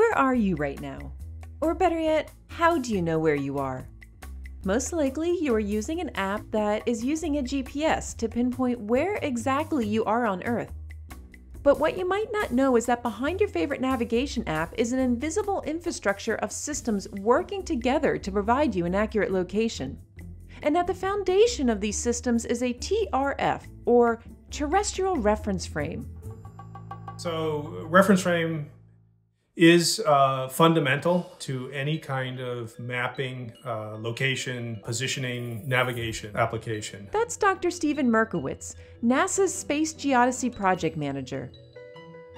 where are you right now? Or better yet, how do you know where you are? Most likely, you are using an app that is using a GPS to pinpoint where exactly you are on Earth. But what you might not know is that behind your favorite navigation app is an invisible infrastructure of systems working together to provide you an accurate location. And at the foundation of these systems is a TRF, or Terrestrial Reference Frame. So, reference frame is uh, fundamental to any kind of mapping, uh, location, positioning, navigation application. That's Dr. Stephen Merkowitz, NASA's Space Geodesy Project Manager.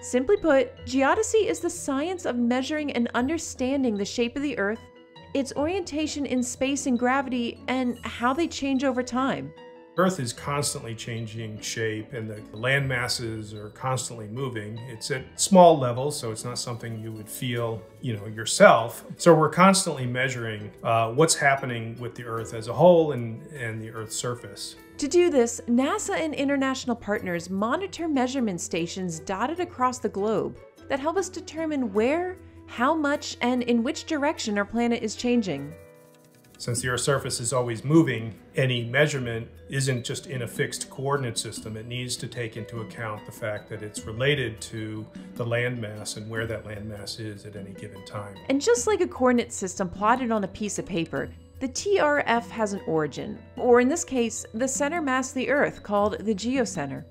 Simply put, geodesy is the science of measuring and understanding the shape of the Earth, its orientation in space and gravity, and how they change over time. Earth is constantly changing shape and the land masses are constantly moving. It's at small levels, so it's not something you would feel, you know, yourself. So we're constantly measuring uh, what's happening with the Earth as a whole and, and the Earth's surface. To do this, NASA and international partners monitor measurement stations dotted across the globe that help us determine where, how much, and in which direction our planet is changing. Since the Earth's surface is always moving, any measurement isn't just in a fixed coordinate system. It needs to take into account the fact that it's related to the landmass and where that landmass is at any given time. And just like a coordinate system plotted on a piece of paper, the TRF has an origin, or in this case, the center mass of the Earth called the geocenter.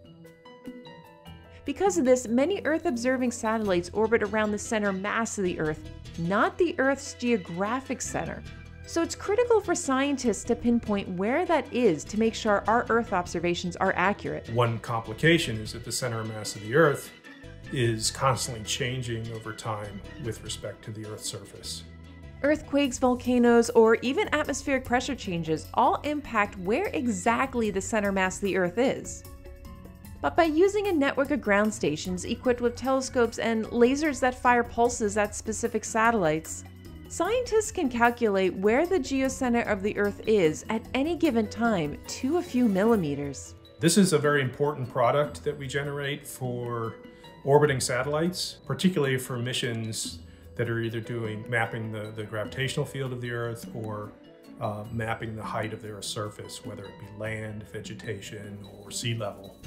Because of this, many Earth observing satellites orbit around the center mass of the Earth, not the Earth's geographic center. So it's critical for scientists to pinpoint where that is to make sure our Earth observations are accurate. One complication is that the center of mass of the Earth is constantly changing over time with respect to the Earth's surface. Earthquakes, volcanoes, or even atmospheric pressure changes all impact where exactly the center mass of the Earth is. But by using a network of ground stations equipped with telescopes and lasers that fire pulses at specific satellites, Scientists can calculate where the geocenter of the Earth is at any given time to a few millimeters. This is a very important product that we generate for orbiting satellites, particularly for missions that are either doing mapping the, the gravitational field of the Earth or uh, mapping the height of the Earth's surface, whether it be land, vegetation, or sea level.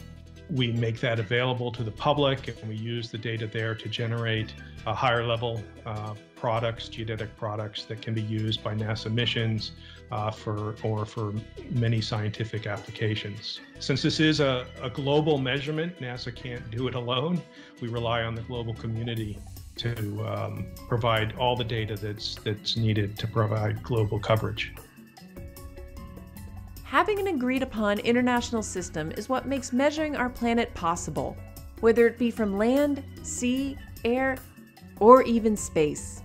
We make that available to the public and we use the data there to generate a higher level uh, products, geodetic products that can be used by NASA missions uh, for or for many scientific applications. Since this is a, a global measurement, NASA can't do it alone. We rely on the global community to um, provide all the data that's that's needed to provide global coverage. Having an agreed upon international system is what makes measuring our planet possible, whether it be from land, sea, air, or even space.